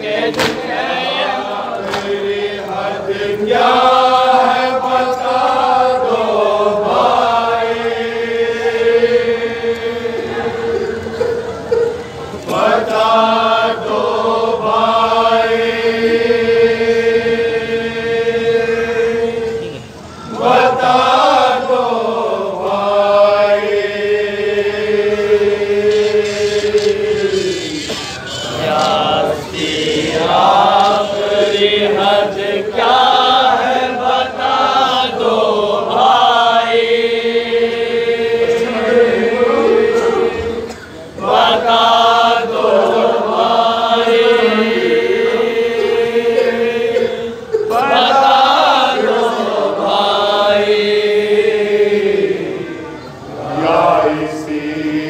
Hakkı dünyaya, ölü hakkın ya. see.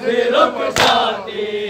We Sadhguru Prasad Ki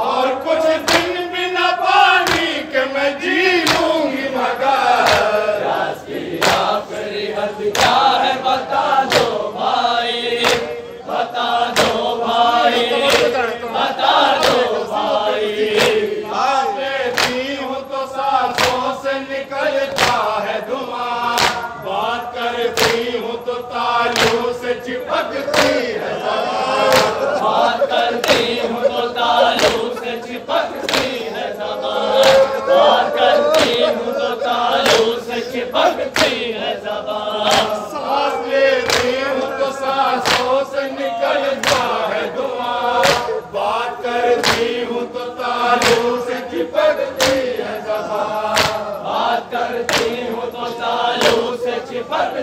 और कुछ दिन बिना पानी के मैं जी लूँगी मगर। आखिरी क्या है बता दो भाई। बता दो भाई। बता दो भाई। पी हूँ तो सांसों से निकलता है धुआँ। बात करती हूँ तो तालू से चिपकती है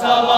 Sava.